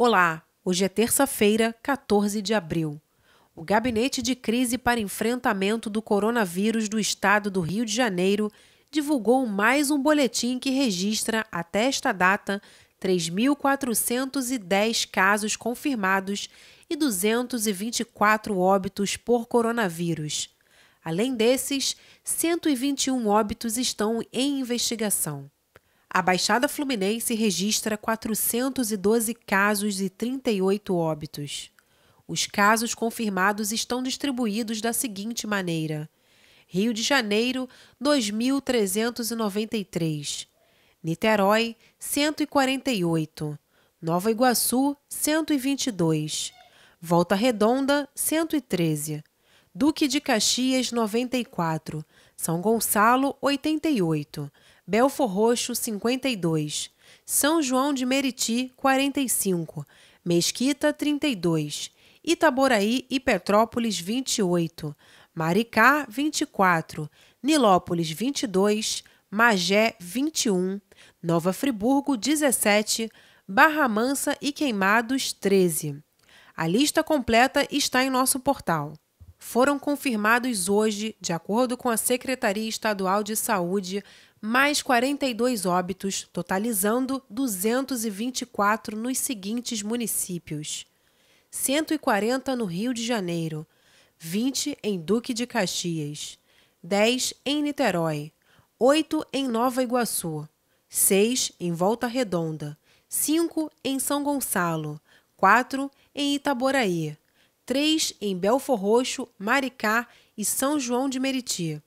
Olá, hoje é terça-feira, 14 de abril. O Gabinete de Crise para Enfrentamento do Coronavírus do Estado do Rio de Janeiro divulgou mais um boletim que registra, até esta data, 3.410 casos confirmados e 224 óbitos por coronavírus. Além desses, 121 óbitos estão em investigação. A Baixada Fluminense registra 412 casos e 38 óbitos. Os casos confirmados estão distribuídos da seguinte maneira: Rio de Janeiro, 2.393. Niterói, 148. Nova Iguaçu, 122. Volta Redonda, 113. Duque de Caxias, 94. São Gonçalo, 88. Belfor Roxo, 52. São João de Meriti, 45. Mesquita, 32. Itaboraí e Petrópolis, 28. Maricá, 24. Nilópolis, 22. Magé, 21. Nova Friburgo, 17. Barra Mansa e Queimados, 13. A lista completa está em nosso portal foram confirmados hoje, de acordo com a Secretaria Estadual de Saúde, mais 42 óbitos, totalizando 224 nos seguintes municípios: 140 no Rio de Janeiro, 20 em Duque de Caxias, 10 em Niterói, 8 em Nova Iguaçu, 6 em Volta Redonda, 5 em São Gonçalo, 4 em Itaboraí, 3 em Belfor Roxo, Maricá e São João de Meriti.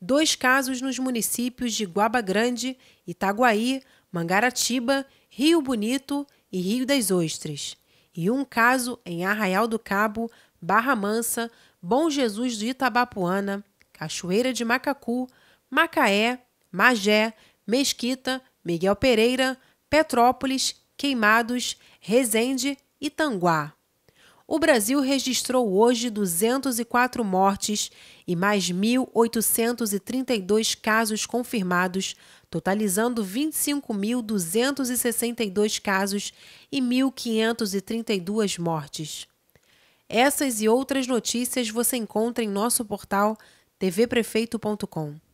Dois casos nos municípios de Guaba Grande, Itaguaí, Mangaratiba, Rio Bonito e Rio das Ostras, e um caso em Arraial do Cabo, Barra Mansa, Bom Jesus do Itabapuana, Cachoeira de Macacu, Macaé, Magé, Mesquita, Miguel Pereira, Petrópolis, Queimados, Resende e Tanguá o Brasil registrou hoje 204 mortes e mais 1.832 casos confirmados, totalizando 25.262 casos e 1.532 mortes. Essas e outras notícias você encontra em nosso portal tvprefeito.com.